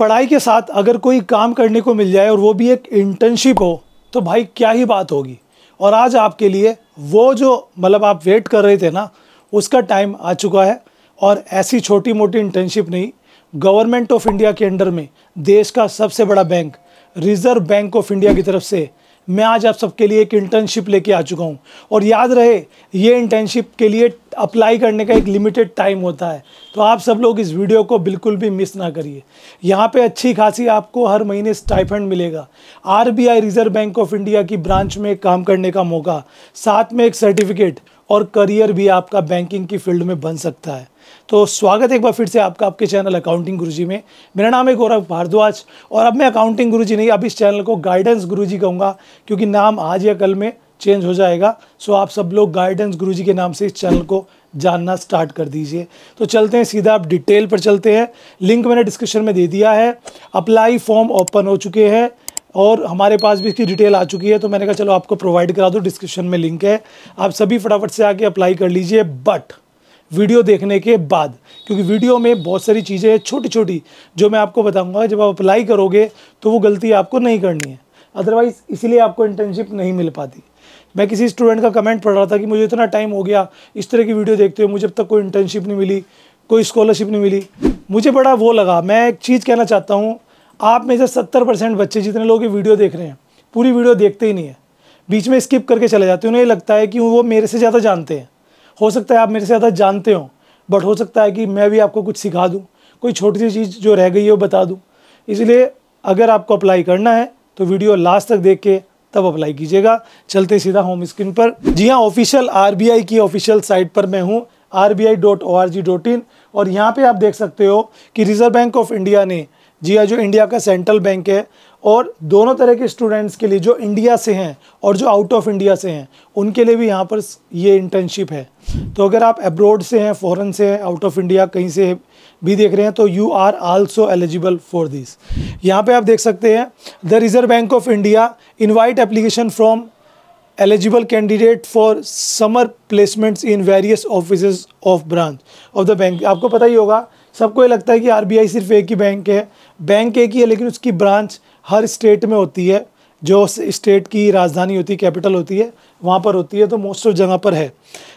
पढ़ाई के साथ अगर कोई काम करने को मिल जाए और वो भी एक इंटर्नशिप हो तो भाई क्या ही बात होगी। और आज आपके लिए वो जो मतलब आप वेट कर रहे थे ना, उसका टाइम आ चुका है। और ऐसी छोटी मोटी इंटर्नशिप नहीं गवर्नमेंट ऑफ़ इंडिया के अंडर में देश का सबसे बड़ा bank Reserve Bank of India की तरफ़ से मैं आज आप सबके लिए एक इंटर्नशिप लेके आ चुका हूँ। और याद रहे, ये इंटर्नशिप के लिए अप्लाई करने का एक लिमिटेड टाइम होता है। तो आप सब लोग इस वीडियो को बिल्कुल भी मिस ना करिए। यहाँ पे अच्छी खासी आपको हर महीने स्टाइफंड मिलेगा। RBI Reserve Bank of India की ब्रांच में काम करने का मौका, साथ में एक सर्टिफिकेट और करियर भी आपका बैंकिंग की फ़ील्ड में बन सकता है। तो स्वागत एक बार फिर से आपका, आपके चैनल अकाउंटिंग गुरुजी में। मेरा नाम है गौरव भारद्वाज और अब मैं अकाउंटिंग गुरुजी नहीं, अब इस चैनल को गाइडेंस गुरुजी कहूँगा, क्योंकि नाम आज या कल में चेंज हो जाएगा। सो आप सब लोग गाइडेंस गुरुजी के नाम से इस चैनल को जानना स्टार्ट कर दीजिए। तो चलते हैं, सीधा आप डिटेल पर चलते हैं। लिंक मैंने डिस्क्रिप्शन में दे दिया है। अप्लाई फॉर्म ओपन हो चुके हैं। और हमारे पास भी इसकी डिटेल आ चुकी है तो मैंने कहा चलो आपको प्रोवाइड करा दो डिस्क्रिप्शन में लिंक है। आप सभी फटाफट से आके अप्लाई कर लीजिए बट वीडियो देखने के बाद, क्योंकि वीडियो में बहुत सारी चीज़ें हैं छोटी छोटी जो मैं आपको बताऊँगा, जब आप अप्लाई करोगे तो वो गलती आपको नहीं करनी है। अदरवाइज़ इसलिए आपको इंटर्नशिप नहीं मिल पाती। मैं किसी स्टूडेंट का कमेंट पढ़ रहा था कि मुझे इतना टाइम हो गया, इस तरह की वीडियो देखते हुए मुझे अब तक कोई इंटर्नशिप नहीं मिली, कोई स्कॉलरशिप नहीं मिली। मुझे बड़ा वो लगा। मैं एक चीज़ कहना चाहता हूँ आप में से सत्तर परसेंट बच्चे जितने लोग ये वीडियो देख रहे हैं, पूरी वीडियो देखते ही नहीं है। बीच में स्किप करके चले जाते हैं। उन्हें लगता है कि वो मेरे से ज़्यादा जानते हैं। हो सकता है आप मेरे से ज़्यादा जानते हो बट हो सकता है कि मैं भी आपको कुछ सिखा दूँ, कोई छोटी सी चीज़ जो रह गई है वो बता दूँ। इसलिए अगर आपको अप्लाई करना है तो वीडियो लास्ट तक देख के तब अप्लाई कीजिएगा। चलते सीधा होम स्क्रीन पर। जी हाँ ऑफिशियल आरबीआई की ऑफिशियल साइट पर मैं हूँ आर और यहाँ पे आप देख सकते हो कि रिज़र्व बैंक ऑफ़ इंडिया ने जी हाँ जो इंडिया का सेंट्रल बैंक है और दोनों तरह के स्टूडेंट्स के लिए जो इंडिया से हैं और जो आउट ऑफ़ इंडिया से हैं, उनके लिए भी यहाँ पर ये इंटर्नशिप है। तो अगर आप अब्रोड से हैं फ़ॉरन से हैं आउट ऑफ़ इंडिया कहीं से भी देख रहे हैं तो you are also eligible for this यहाँ पे आप देख सकते हैं the Reserve Bank of India invite application from eligible candidate for summer placements in various office of branch of the bank आपको पता ही होगा सबको ये लगता है कि आरबीआई सिर्फ़ एक ही बैंक है। बैंक एक ही है, लेकिन उसकी ब्रांच हर स्टेट में होती है। जो स्टेट की राजधानी होती है, कैपिटल होती है, वहाँ पर होती है तो मोस्ट ऑफ़ जगह पर है।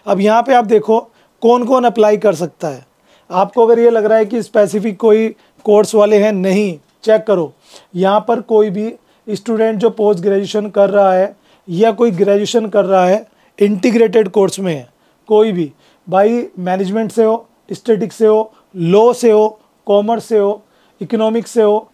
अब यहाँ पे आप देखो कौन कौन अप्लाई कर सकता है? आपको अगर ये लग रहा है कि स्पेसिफिक कोई कोर्स वाले हैं, नहीं चेक करो। यहाँ पर कोई भी स्टूडेंट जो पोस्ट ग्रेजुएशन कर रहा है, या कोई ग्रेजुएशन कर रहा है इंटीग्रेटेड कोर्स में है, कोई भी। भाई मैनेजमेंट से हो स्टेटिक्स से हो लॉ से हो कॉमर्स से हो इकोनॉमिक्स से हो,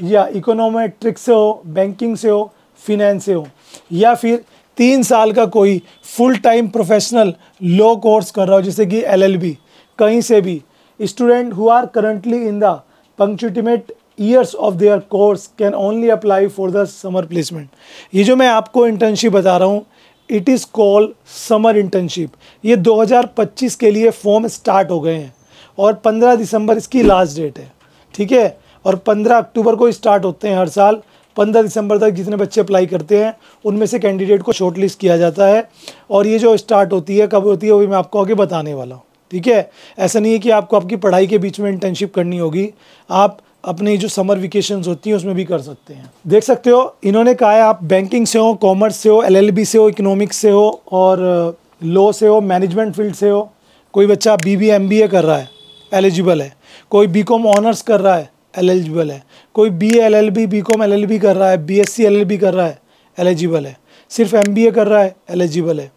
या इकोनॉमेट्रिक से हो बैंकिंग से हो फिनेंस से हो, या फिर तीन साल का कोई full time professional law course कर रहा हो, जैसे कि एलएलबी कहीं से भी student who are currently in the penultimate years of their course can only apply for the summer placement ये जो मैं आपको इंटर्नशिप बता रहा हूँ it is called summer internship ये 2025 के लिए फॉर्म स्टार्ट हो गए हैं। और 15 दिसंबर इसकी लास्ट डेट है। ठीक है? और 15 अक्टूबर को स्टार्ट होते हैं हर साल। 15 दिसंबर तक जितने बच्चे अप्लाई करते हैं, उनमें से कैंडिडेट को शॉर्ट लिस्ट किया जाता है। और ये जो स्टार्ट होती है, कब होती है, वो मैं आपको आगे बताने वाला हूँ। ठीक है? ऐसा नहीं है कि आपको आपकी पढ़ाई के बीच में इंटर्नशिप करनी होगी। आप अपनी जो समर वेकेशंस होती हैं, उसमें भी कर सकते हैं। देख सकते हो, इन्होंने कहा है, आप बैंकिंग से हो कॉमर्स से हो एलएलबी से हो इकोनॉमिक्स से हो, और लॉ से हो मैनेजमेंट फ़ील्ड से हो, कोई बच्चा B B M B A कर रहा है। एलिजिबल है। कोई बी कॉम ऑनर्स कर रहा है एलिजिबल है। कोई B L L B B com L L B कर रहा है B S C L L B कर रहा है एलिजिबल है। सिर्फ़ एम बी ए कर रहा है एलिजिबल है।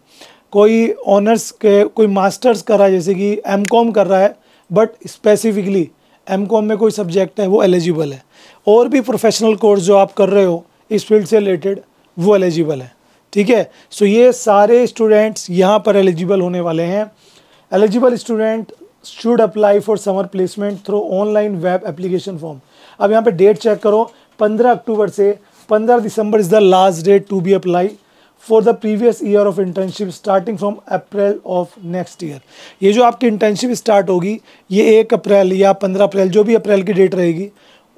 कोई ऑनर्स के, कोई मास्टर्स कर रहा है, जैसे कि एम कॉम कर रहा है बट स्पेसिफिकली एम कॉम में कोई सब्जेक्ट है, वो एलिजिबल है। और भी प्रोफेशनल कोर्स जो आप कर रहे हो, इस फ़ील्ड से रिलेटेड वो एलिजिबल है। ठीक है? सो ये सारे स्टूडेंट्स यहाँ पर एलिजिबल होने वाले हैं। Eligible student should apply for summer placement through online web application form अब यहाँ पे डेट चेक करो 15 अक्टूबर से 15 December is the last date to be apply for the previous year of internship starting from April of next year ये जो आपकी internship start होगी, ये एक अप्रैल या पंद्रह अप्रैल, जो भी अप्रैल की डेट रहेगी,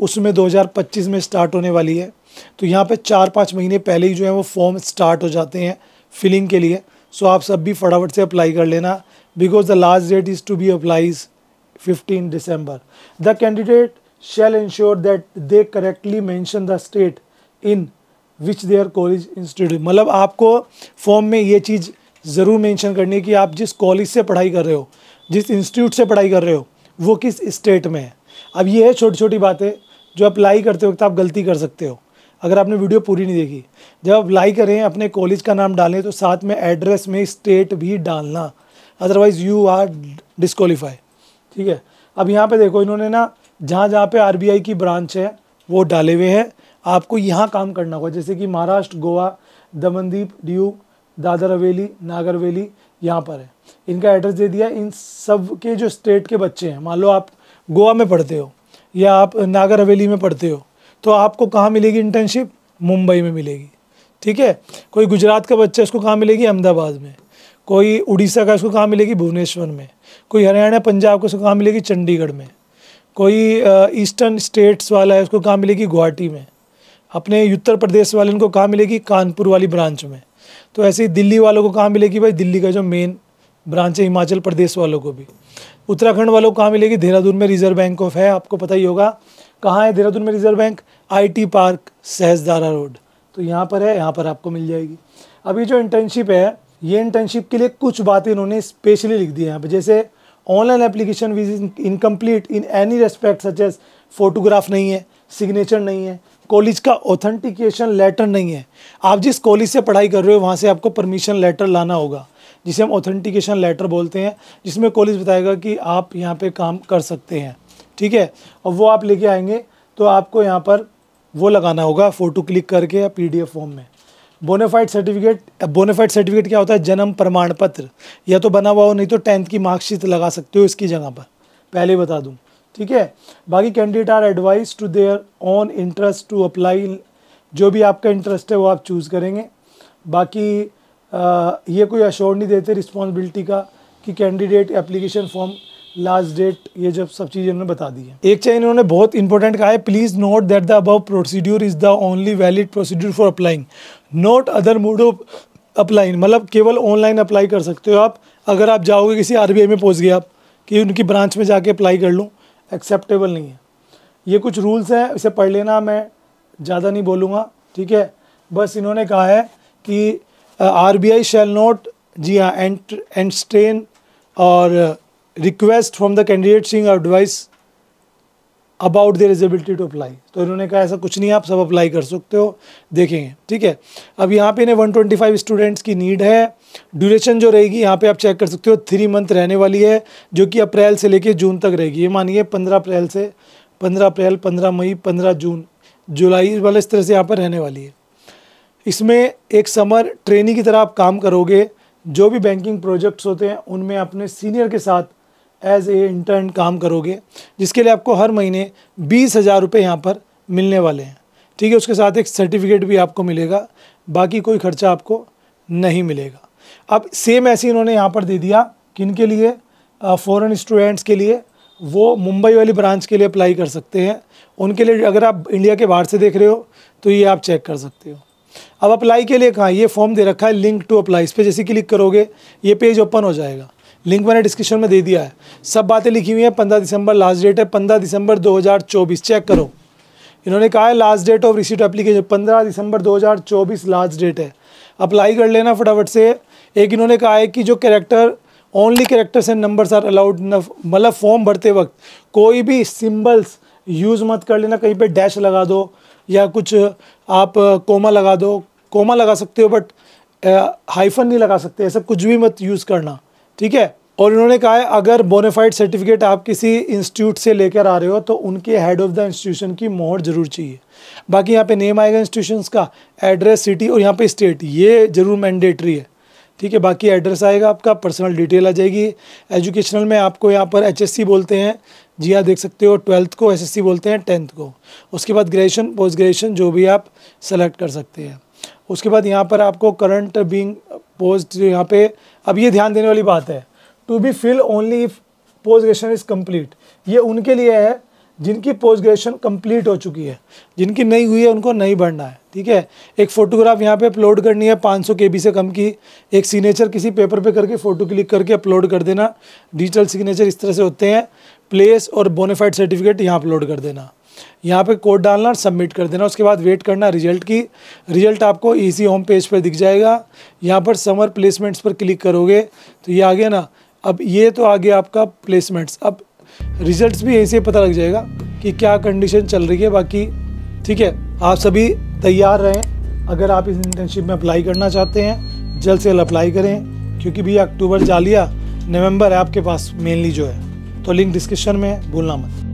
उसमें 2025 में स्टार्ट होने वाली है। तो यहाँ पे चार पाँच महीने पहले ही जो है वो फॉर्म स्टार्ट हो जाते हैं फिलिंग के लिए। सो आप सब भी फटाफट से अप्लाई कर लेना। Because the last date is to be applies 15 December. The candidate shall ensure that they correctly mention the state in which their college institute मतलब आपको फॉर्म में ये चीज़ ज़रूर मेंशन करनी है कि आप जिस कॉलेज से पढ़ाई कर रहे हो, जिस इंस्टीट्यूट से पढ़ाई कर रहे हो, वो किस स्टेट में है। अब ये है छोटी छोटी बातें जो अप्लाई करते वक्त आप गलती कर सकते हो। अगर आपने वीडियो पूरी नहीं देखी, जब अप्लाई करें, अपने कॉलेज का नाम डालें तो साथ में एड्रेस में स्टेट भी डालना। अदरवाइज़ यू आर डिस्कॉलीफाई ठीक है? अब यहाँ पे देखो, इन्होंने ना, जहाँ जहाँ पे आरबीआई की ब्रांच है, वो डाले हुए हैं। आपको यहाँ काम करना होगा। जैसे कि महाराष्ट्र, गोवा, दमनदीप ड्यू दादर हवेली, नागर हवेली, यहाँ पर है। इनका एड्रेस दे दिया। इन सब के जो स्टेट के बच्चे हैं, मान लो आप गोवा में पढ़ते हो, या आप नागर हवेली में पढ़ते हो तो आपको कहाँ मिलेगी इंटर्नशिप मुंबई में मिलेगी। ठीक है? कोई गुजरात का बच्चा उसको कहाँ मिलेगी? अहमदाबाद में। कोई उड़ीसा का इसको कहाँ मिलेगी? भुवनेश्वर में। कोई हरियाणा, पंजाब को इसको कहाँ मिलेगी? चंडीगढ़ में। कोई ईस्टर्न स्टेट्स वाला है, उसको कहाँ मिलेगी? गुवाहाटी में। अपने उत्तर प्रदेश वाले उनको कहाँ मिलेगी? कानपुर वाली ब्रांच में। तो ऐसे ही दिल्ली वालों को कहाँ मिलेगी भाई? दिल्ली का जो मेन ब्रांच है, हिमाचल प्रदेश वालों को भी। उत्तराखंड वालों को कहाँ मिलेगी? देहरादून में रिज़र्व बैंक ऑफ़ है, आपको पता ही होगा। कहाँ है देहरादून में Reserve Bank? IT Park, Sahastradhara road. तो यहाँ पर है, यहाँ पर आपको मिल जाएगी। अभी जो इंटर्नशिप है ये इंटर्नशिप के लिए कुछ बातें इन्होंने स्पेशली लिख दी है। यहाँ पर जैसे online application which incomplete in any respect such as photograph नहीं है सिग्नेचर नहीं है कॉलेज का ऑथेंटिकेशन लेटर नहीं है। आप जिस कॉलेज से पढ़ाई कर रहे हो, वहाँ से आपको परमिशन लेटर लाना होगा, जिसे हम ऑथेंटिकेशन लेटर बोलते हैं, जिसमें कॉलेज बताएगा कि आप यहाँ पे काम कर सकते हैं। ठीक है? और वो आप लेके आएँगे तो आपको यहाँ पर वो लगाना होगा फ़ोटो क्लिक करके या पी फॉर्म में। बोनाफाइड सर्टिफिकेट बोनाफाइड सर्टिफिकेट क्या होता है? जन्म प्रमाण पत्र या तो बना हुआ हो नहीं तो टेंथ की मार्कशीट लगा सकते हो इसकी जगह पर। पहले ही बता दूँ। ठीक है? बाकी candidate are advise to their own interest to apply जो भी आपका इंटरेस्ट है वो आप चूज़ करेंगे। बाकी आ, ये कोई अश्योर नहीं देते रिस्पॉन्सिबिलिटी का कि candidate application form last date ये जब सब चीज़ें इन्होंने बता दी है। एक चाहिए इन्होंने बहुत इंपॉर्टेंट कहा है please note that the above procedure is the only valid procedure for applying not other mode of applying मतलब केवल ऑनलाइन अप्लाई कर सकते हो आप। अगर आप जाओगे किसी आरबीआई में पहुँच गए आप, कि उनकी ब्रांच में जाके अप्लाई कर लूँ एक्सेप्टेबल नहीं है। ये कुछ रूल्स हैं, इसे पढ़ लेना मैं, ज़्यादा नहीं बोलूँगा, ठीक है? बस इन्होंने कहा है कि R B I shall not जी हाँ एंड एंड स्ट्रेन और request from the candidate seeking advice about their eligibility to apply तो इन्होंने कहा, ऐसा कुछ नहीं आप सब अप्लाई कर सकते हो, देखेंगे। ठीक है? अब यहाँ पे इन्हें 125 स्टूडेंट्स की नीड है। ड्यूरेशन जो रहेगी, यहाँ पे आप चेक कर सकते हो थ्री मंथ रहने वाली है, जो कि अप्रैल से लेके जून तक रहेगी। ये मानिए, पंद्रह अप्रैल से, पंद्रह अप्रैल, पंद्रह मई, पंद्रह जून, जुलाई वाले इस तरह से यहाँ पर रहने वाली है। इसमें एक समर ट्रेनिंग की तरह आप काम करोगे, जो भी बैंकिंग प्रोजेक्ट्स होते हैं, उनमें अपने सीनियर के साथ एज ए इंटर्न काम करोगे, जिसके लिए आपको हर महीने बीस हज़ार रुपये यहाँ पर मिलने वाले हैं। ठीक है, उसके साथ एक सर्टिफिकेट भी आपको मिलेगा, बाकी कोई खर्चा आपको नहीं मिलेगा। अब सेम ऐसे इन्होंने यहाँ पर दे दिया किन के लिए फ़ॉरन स्टूडेंट्स के लिए वो मुंबई वाली ब्रांच के लिए अप्लाई कर सकते हैं। उनके लिए अगर आप इंडिया के बाहर से देख रहे हो तो ये आप चेक कर सकते हो। अब अप्लाई के लिए कहाँ? ये फॉर्म दे रखा है लिंक टू अप्लाई इस पर जैसे क्लिक करोगे, ये पेज ओपन हो जाएगा। लिंक मैंने डिस्क्रिप्शन में दे दिया है। सब बातें लिखी हुई हैं, पंद्रह दिसंबर लास्ट डेट है, पंद्रह दिसंबर 2024 चेक करो। इन्होंने कहा है last date of receipt application पंद्रह दिसंबर 2024 लास्ट डेट है। अप्लाई कर लेना फटाफट से। एक इन्होंने कहा है कि जो character only characters and numbers are allowed मतलब फॉर्म भरते वक्त कोई भी सिम्बल्स यूज़ मत कर लेना, कहीं पे डैश लगा दो या कुछ आप कोमा लगा दो। कोमा लगा सकते हो बट हाइफन नहीं लगा सकते, ऐसा कुछ भी मत यूज़ करना। ठीक है? और इन्होंने कहा है, अगर बोनाफाइड सर्टिफिकेट आप किसी इंस्टीट्यूट से लेकर आ रहे हो तो उनके हेड ऑफ़ द इंस्टीट्यूशन की मोहर ज़रूर चाहिए। बाकी यहाँ पे नेम आएगा इंस्टीट्यूशन का एड्रेस सिटी और यहाँ पे स्टेट ये ज़रूर मैंडेटरी है। ठीक है, बाकी एड्रेस आएगा आपका पर्सनल डिटेल आ जाएगी। एजुकेशनल में आपको यहाँ पर एचएससी बोलते हैं। जी हाँ देख सकते हो ट्वेल्थ को एस बोलते हैं टेंथ को। उसके बाद ग्रेजुएशन पोस्ट ग्रेजुएशन जो भी आप सेलेक्ट कर सकते हैं। उसके बाद यहाँ पर आपको करंट बींग पोस्ट यहाँ पे, अब ये ध्यान देने वाली बात है। To be fill only if post graduation is complete ये उनके लिए है, जिनकी पोस्ट ग्रेजुएशन कंप्लीट हो चुकी है। जिनकी नहीं हुई है, उनको नहीं बढ़ना है, ठीक है? एक फ़ोटोग्राफ यहाँ पे अपलोड करनी है 500 के बी से कम की। एक सिग्नेचर किसी पेपर पे करके फ़ोटो क्लिक करके अपलोड कर देना। डिजिटल सिग्नेचर इस तरह से होते हैं। प्लेस और बोनाफाइड सर्टिफिकेट यहाँ अपलोड कर देना। यहाँ पे कोड डालना और सबमिट कर देना। उसके बाद वेट करना रिज़ल्ट की। रिज़ल्ट आपको इसी होम पेज पर दिख जाएगा। यहाँ पर समर प्लेसमेंट्स पर क्लिक करोगे तो ये आ गया ना। अब ये तो आगे आपका प्लेसमेंट्स अब रिजल्ट्स भी ऐसे पता लग जाएगा कि क्या कंडीशन चल रही है, बाकी ठीक है, आप सभी तैयार रहें। अगर आप इस इंटर्नशिप में अप्लाई करना चाहते हैं, जल्द से जल्द अप्लाई करें, क्योंकि भैया अक्टूबर जा लिया नवंबर है आपके पास मेनली जो है। तो लिंक डिस्क्रिप्शन में, भूलना मत।